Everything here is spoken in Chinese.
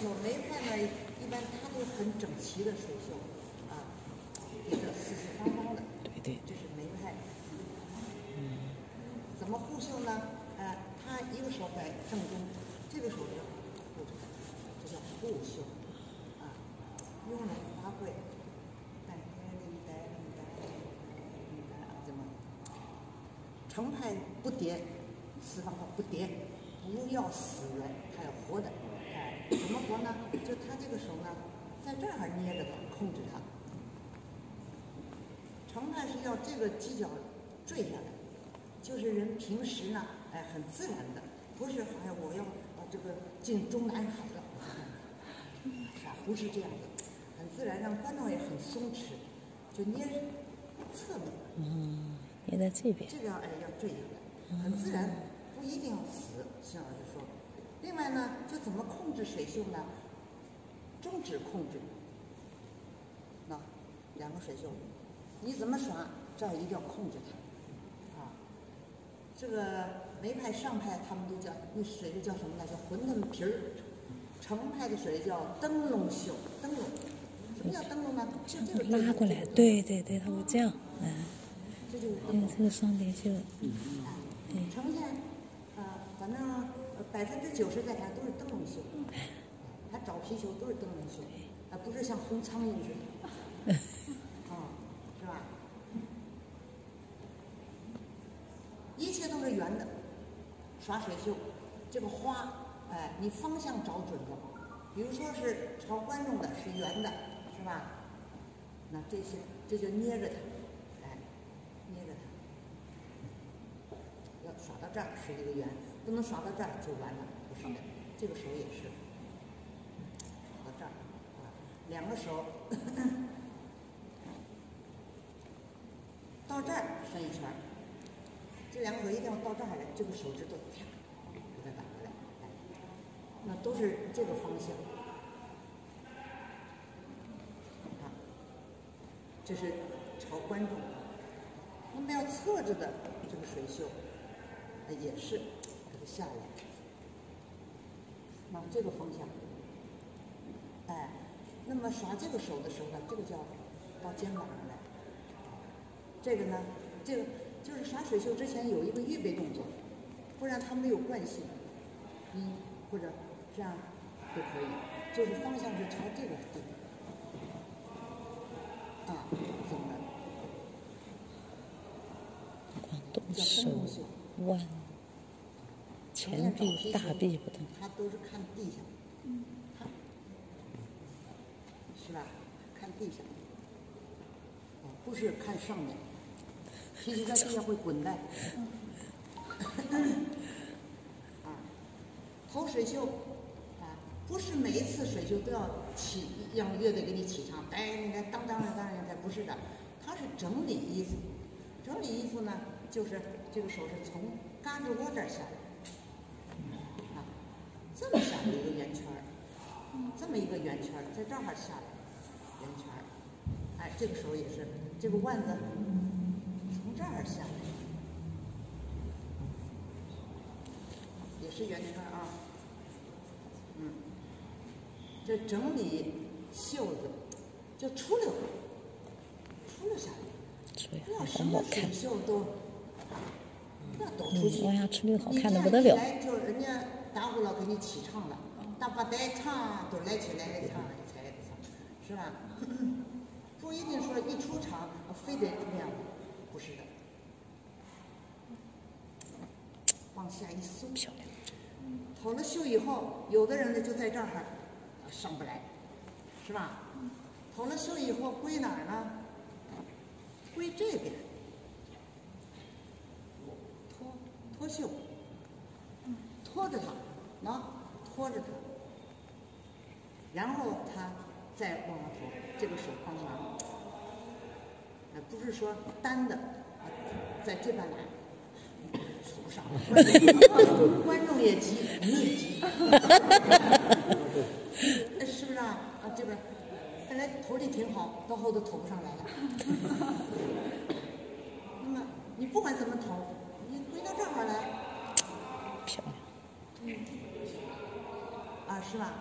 绣，梅派呢一般它都很整齐的水绣，啊，叠得四四方方的。对对。这是梅派。嗯。怎么护绣呢？呃，他一个手摆正中，这个手就护着，这叫护绣。啊，用来花卉，带带领带领带领带怎么？程派不叠，四方方不叠。不要死的，还要活的，哎，怎么活呢？就他这个手呢，在这儿捏着它，控制它。成派是要这个犄角坠下来，就是人平时呢，哎，很自然的，不是好像我要啊这个进中南海了，啊，不是这样的，很自然，让观众也很松弛，就捏侧面。嗯，捏在这边。这个哎要坠下来，很自然。不一定要死，徐老师说。另外呢，就怎么控制水袖呢？中指控制。那两个水袖，你怎么耍？这儿一定要控制它。啊，这个梅派、上派他们都叫那水的叫什么呢？叫馄饨皮儿。程派的水叫灯笼袖，灯笼。什么叫灯笼呢？就这个拉过来，对对对，它会这样，嗯。这就是因为这个双点袖。嗯。呈现。反正百分之九十在看都是灯笼袖，他找皮球都是灯笼袖，啊，不是像红苍蝇似的，啊，是吧？一切都是圆的，耍水袖，这个花，哎，你方向找准了，比如说是朝观众的，是圆的，是吧？那这些这就捏着它，哎，捏着它，要耍到这儿是一个圆。不能耍到这儿就完了，不是的，这个手也是耍到这儿啊，两个手到这儿伸一圈儿，这两个手一定要到这儿来，这个手指头啪给它打过来，哎，那都是这个方向啊，这是朝观众，那么要侧着的这个水袖，也是。下来，往这个方向，哎，那么耍这个手的时候呢，这个叫到肩膀上来。这个呢，这个就是耍水袖之前有一个预备动作，不然它没有惯性。一或者这样就可以，就是方向是朝这个地方。啊，怎么？叫分动袖。弯。前臂、大臂不动，他都是看地下，看，是吧？看地下，不是看上面。皮球在地下会滚的。啊，投水袖，啊，不是每一次水袖都要起，让乐队给你起唱，哎，你看当当的当的，不是的，它是整理衣服，整理衣服呢，就是这个手是从胳肢窝这儿下来。这么小的一个圆圈儿，这么一个圆圈，在这儿下来，圆圈儿，哎，这个时候也是，这个腕子从这儿下来，也是圆圈儿啊，嗯，这整理袖子就出溜，出溜下来，不要什么水袖都，那都出去，往下出溜好看的不得了。就人家。打呼了，给你起唱了，大把带唱都来起来来唱来才唱，是吧？不一定说一出场非得那样，不是的。往下一松，漂亮。投了袖以后，有的人呢就在这儿上不来，是吧？投了袖以后归哪儿呢？归这边，脱脱袖。拖着它，喏拖着它，然后他再往这个手帮忙，呃，不是说单的，在这边来，数不上，观众也急，你也急，是不是啊？啊，这边本来投的挺好，到后头投不上来了。那么你不管怎么投，你归到这儿来。漂亮。啊，是吧？